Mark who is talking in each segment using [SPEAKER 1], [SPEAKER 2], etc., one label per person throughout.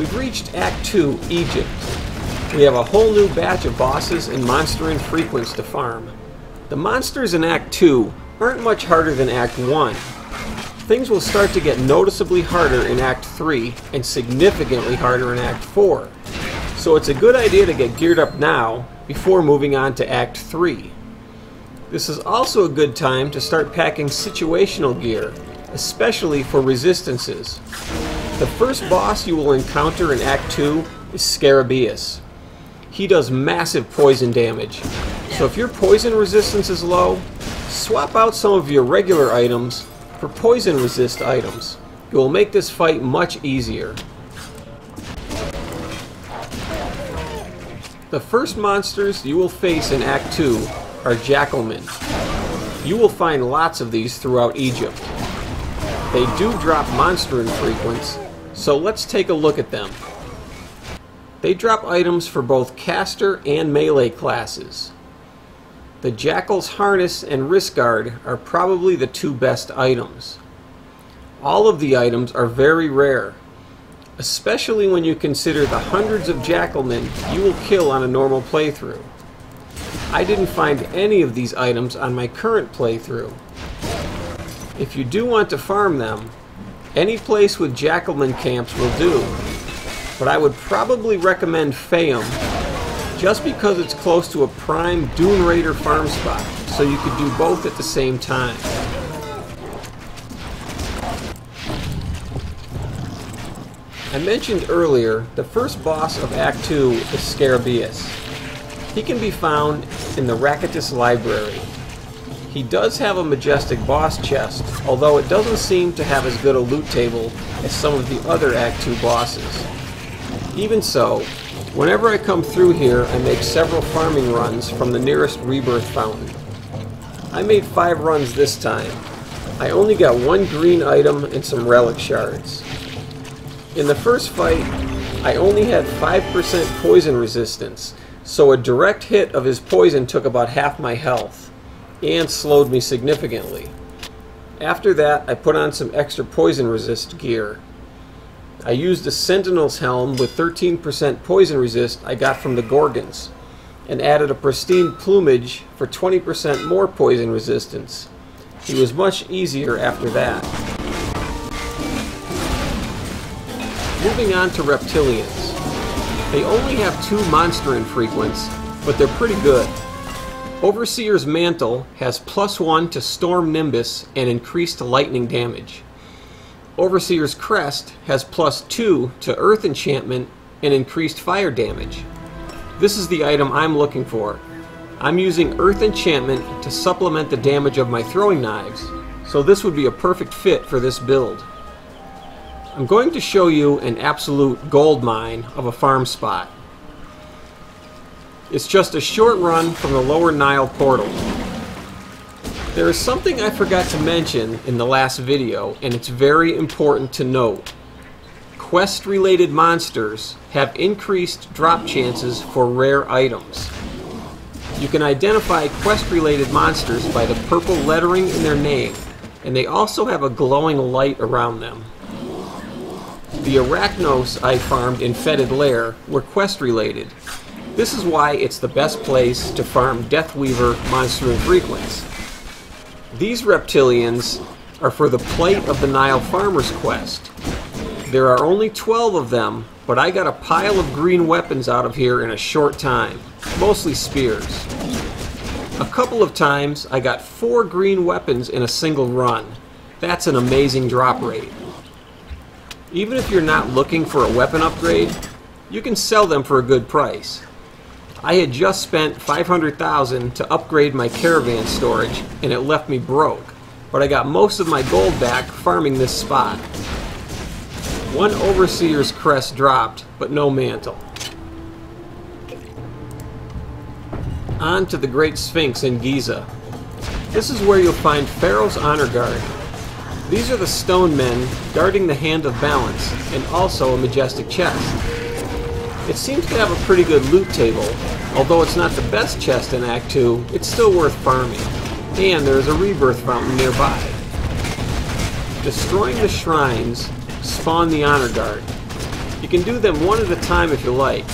[SPEAKER 1] We've reached Act 2, Egypt. We have a whole new batch of bosses and monster infrequents to farm. The monsters in Act 2 aren't much harder than Act 1. Things will start to get noticeably harder in Act 3 and significantly harder in Act 4. So it's a good idea to get geared up now before moving on to Act 3. This is also a good time to start packing situational gear, especially for resistances. The first boss you will encounter in Act 2 is Scarabaeus. He does massive poison damage, so if your poison resistance is low, swap out some of your regular items for poison resist items. It will make this fight much easier. The first monsters you will face in Act 2 are Jackalmen. You will find lots of these throughout Egypt. They do drop monster infrequents, so let's take a look at them. They drop items for both caster and melee classes. The Jackal's Harness and Wrist Guard are probably the two best items. All of the items are very rare, especially when you consider the hundreds of Jackalmen you will kill on a normal playthrough. I didn't find any of these items on my current playthrough. If you do want to farm them, any place with Jackalman camps will do, but I would probably recommend Fayum just because it's close to a prime Dune Raider farm spot, so you could do both at the same time. I mentioned earlier, the first boss of Act 2 is Scarabaeus. He can be found in the Rakotis Library. He does have a majestic boss chest, although it doesn't seem to have as good a loot table as some of the other Act 2 bosses. Even so, whenever I come through here, I make several farming runs from the nearest rebirth fountain. I made five runs this time. I only got one green item and some relic shards. In the first fight, I only had 5% poison resistance, so a direct hit of his poison took about half my health, and slowed me significantly. After that, I put on some extra poison resist gear. I used a Sentinel's helm with 13% poison resist I got from the Gorgons, and added a pristine plumage for 20% more poison resistance. He was much easier after that. Moving on to reptilians. They only have two monster infrequents, but they're pretty good. Overseer's Mantle has plus one to Storm Nimbus and increased lightning damage. Overseer's Crest has plus two to Earth Enchantment and increased fire damage. This is the item I'm looking for. I'm using Earth Enchantment to supplement the damage of my throwing knives, so this would be a perfect fit for this build. I'm going to show you an absolute gold mine of a farm spot. It's just a short run from the lower Nile portal. There is something I forgot to mention in the last video, and it's very important to note. Quest-related monsters have increased drop chances for rare items. You can identify quest-related monsters by the purple lettering in their name, and they also have a glowing light around them. The Arachnos I farmed in Fetid Lair were quest related. This is why it's the best place to farm Deathweaver monster infrequents. These reptilians are for the Plate of the Nile Farmer's Quest. There are only 12 of them, but I got a pile of green weapons out of here in a short time, mostly spears. A couple of times I got four green weapons in a single run. That's an amazing drop rate. Even if you're not looking for a weapon upgrade, you can sell them for a good price. I had just spent 500,000 to upgrade my caravan storage and it left me broke, but I got most of my gold back farming this spot. One Overseer's crest dropped, but no mantle. On to the Great Sphinx in Giza. This is where you'll find Pharaoh's Honor Guard, these are the stone men guarding the Hand of Balance, and also a majestic chest. It seems to have a pretty good loot table, although it's not the best chest in Act 2, it's still worth farming. And there is a rebirth fountain nearby. Destroying the shrines spawn the honor guard. You can do them one at a time if you like.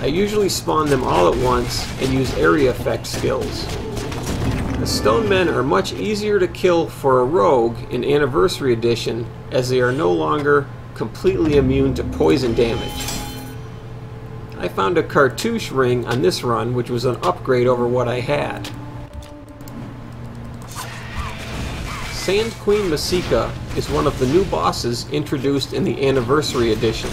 [SPEAKER 1] I usually spawn them all at once and use area effect skills. The stone men are much easier to kill for a rogue in Anniversary Edition as they are no longer completely immune to poison damage. I found a cartouche ring on this run which was an upgrade over what I had. Sand Queen Masika is one of the new bosses introduced in the Anniversary Edition.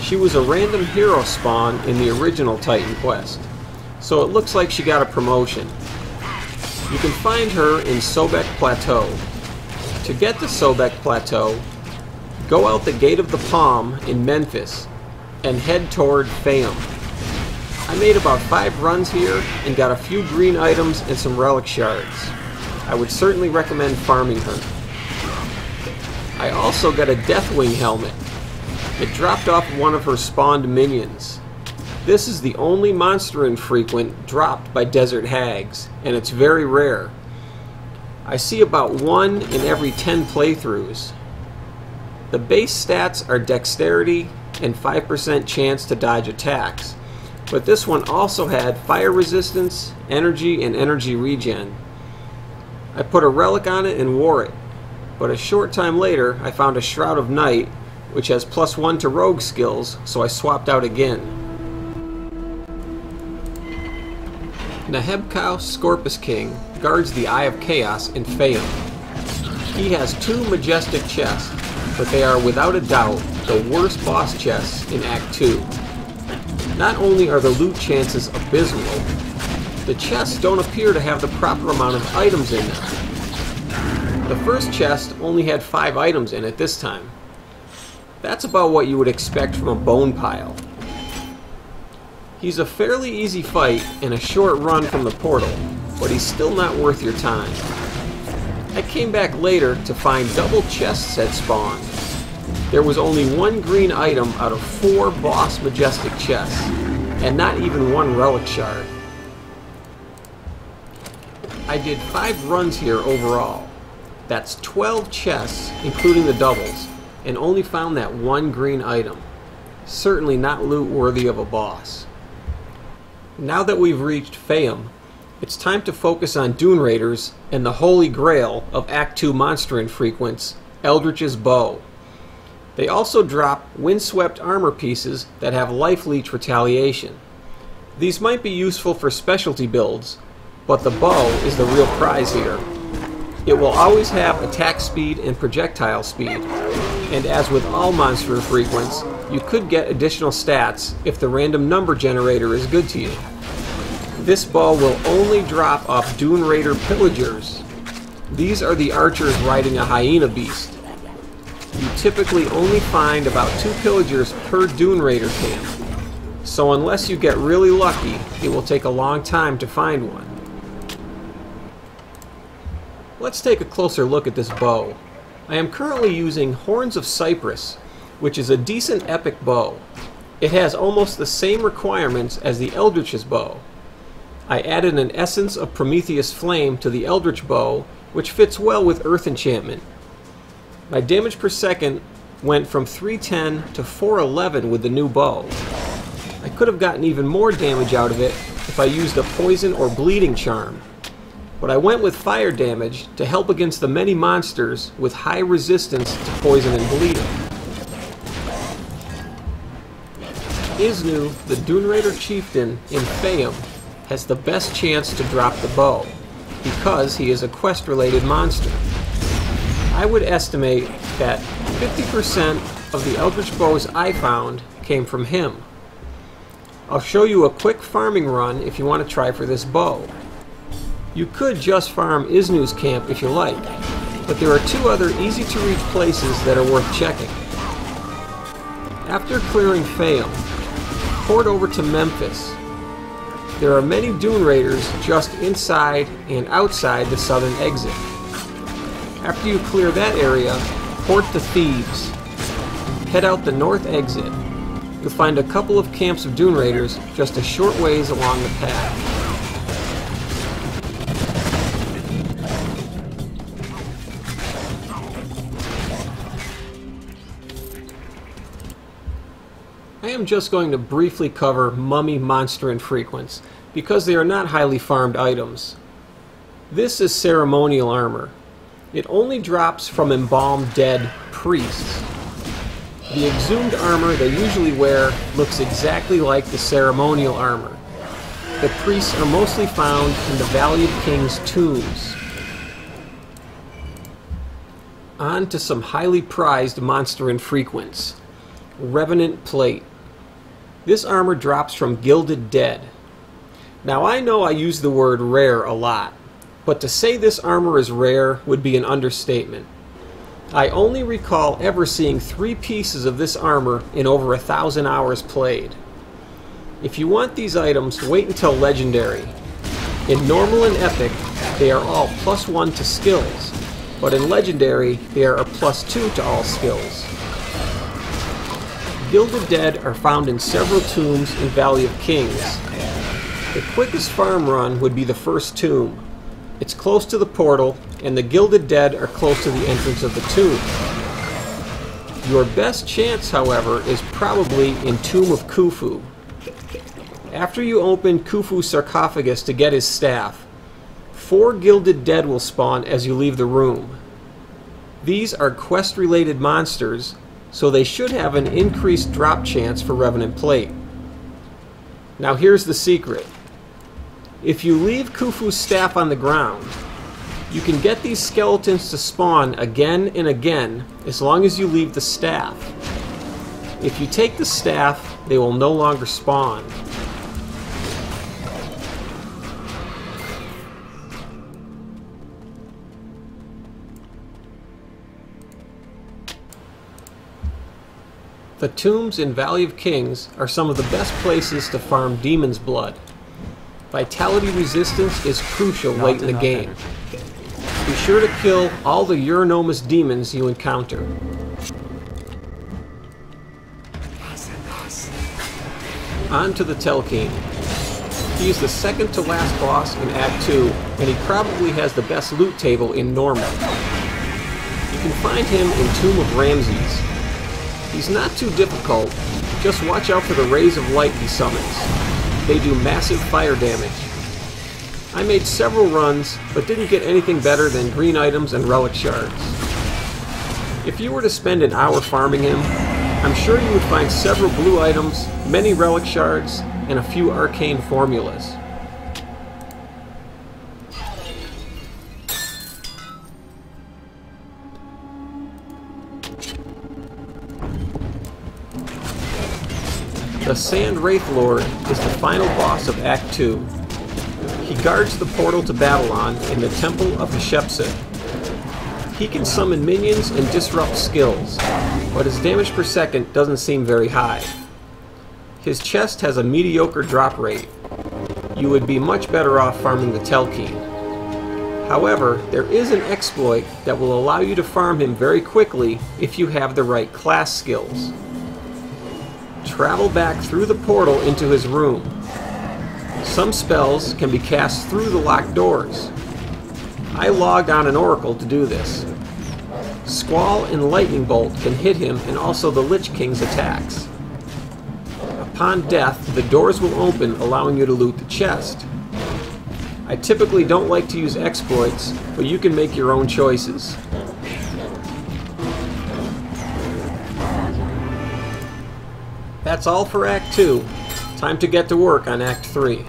[SPEAKER 1] She was a random hero spawn in the original Titan Quest, so it looks like she got a promotion. You can find her in Sobek Plateau. To get to Sobek Plateau, go out the Gate of the Palm in Memphis and head toward Fayum. I made about five runs here and got a few green items and some relic shards. I would certainly recommend farming her. I also got a Deathwing helmet. It dropped off one of her spawned minions. This is the only monster infrequent dropped by desert hags, and it's very rare. I see about one in every 10 playthroughs. The base stats are dexterity and 5% chance to dodge attacks, but this one also had fire resistance, energy, and energy regen. I put a relic on it and wore it, but a short time later I found a Shroud of Night, which has plus one to rogue skills, so I swapped out again. Nehebkau Scorpus King guards the Eye of Chaos in Fayum. He has two majestic chests, but they are without a doubt the worst boss chests in Act 2. Not only are the loot chances abysmal, the chests don't appear to have the proper amount of items in them. The first chest only had 5 items in it this time. That's about what you would expect from a bone pile. He's a fairly easy fight and a short run from the portal, but he's still not worth your time. I came back later to find double chests had spawned. There was only one green item out of four boss majestic chests, and not even one relic shard. I did 5 runs here overall. That's 12 chests, including the doubles, and only found that one green item. Certainly not loot worthy of a boss. Now that we've reached Fayum, it's time to focus on Dune Raiders and the holy grail of Act 2 monster infrequents, Eldritch's Bow. They also drop windswept armor pieces that have life leech retaliation. These might be useful for specialty builds, but the bow is the real prize here. It will always have attack speed and projectile speed, and as with all monster infrequents, you could get additional stats if the random number generator is good to you. This bow will only drop off Dune Raider pillagers. These are the archers riding a hyena beast. You typically only find about two pillagers per Dune Raider camp, so unless you get really lucky, it will take a long time to find one. Let's take a closer look at this bow. I am currently using Horns of Cypress, which is a decent epic bow. It has almost the same requirements as the Eldritch's bow. I added an Essence of Prometheus Flame to the Eldritch bow, which fits well with Earth Enchantment. My damage per second went from 310 to 411 with the new bow. I could have gotten even more damage out of it if I used a Poison or Bleeding Charm, but I went with fire damage to help against the many monsters with high resistance to poison and bleeding. Isnu, the Dune Raider chieftain in Fayum, has the best chance to drop the bow, because he is a quest-related monster. I would estimate that 50% of the Eldritch bows I found came from him. I'll show you a quick farming run if you want to try for this bow. You could just farm Isnu's camp if you like, but there are two other easy to reach places that are worth checking. After clearing Fayum, port over to Memphis. There are many Dune Raiders just inside and outside the southern exit. After you clear that area, port to Thebes. Head out the north exit. You'll find a couple of camps of Dune Raiders just a short ways along the path. I am just going to briefly cover Mummy, Monster Infrequents, because they are not highly farmed items. This is ceremonial armor. It only drops from embalmed dead priests. The exhumed armor they usually wear looks exactly like the ceremonial armor. The priests are mostly found in the Valley of Kings tombs. On to some highly prized monster infrequents. Revenant Plate. This armor drops from Gilded Dead. Now I know I use the word rare a lot, but to say this armor is rare would be an understatement. I only recall ever seeing three pieces of this armor in over a thousand hours played. If you want these items, wait until Legendary. In Normal and Epic, they are all plus one to skills, but in Legendary, they are a plus two to all skills. Gilded Dead are found in several tombs in Valley of Kings. The quickest farm run would be the first tomb. It's close to the portal, and the Gilded Dead are close to the entrance of the tomb. Your best chance, however, is probably in Tomb of Khufu. After you open Khufu's sarcophagus to get his staff, four Gilded Dead will spawn as you leave the room. These are quest-related monsters, so they should have an increased drop chance for Revenant Plate. Now here's the secret. If you leave Khufu's staff on the ground, you can get these skeletons to spawn again and again as long as you leave the staff. If you take the staff, they will no longer spawn. The tombs in Valley of Kings are some of the best places to farm Demon's Blood. Vitality resistance is crucial
[SPEAKER 2] Not
[SPEAKER 1] late in the game.
[SPEAKER 2] energy.
[SPEAKER 1] Be sure to kill all the Eurynomus demons you encounter. On to the Telkine. He is the second to last boss in Act 2, and he probably has the best loot table in Normal. You can find him in Tomb of Ramses. He's not too difficult, just watch out for the rays of light he summons. They do massive fire damage. I made several runs, but didn't get anything better than green items and relic shards. If you were to spend an hour farming him, I'm sure you would find several blue items, many relic shards, and a few arcane formulas. The Sand Wraith Lord is the final boss of Act 2. He guards the portal to Babylon in the Temple of Hatshepsut. He can summon minions and disrupt skills, but his damage per second doesn't seem very high. His chest has a mediocre drop rate. You would be much better off farming the Telkine. However, there is an exploit that will allow you to farm him very quickly if you have the right class skills. Travel back through the portal into his room. Some spells can be cast through the locked doors. I logged on an oracle to do this. Squall and Lightning Bolt can hit him and also the Lich King's attacks. Upon death, the doors will open, allowing you to loot the chest. I typically don't like to use exploits, but you can make your own choices. That's all for Act 2. Time to get to work on Act 3.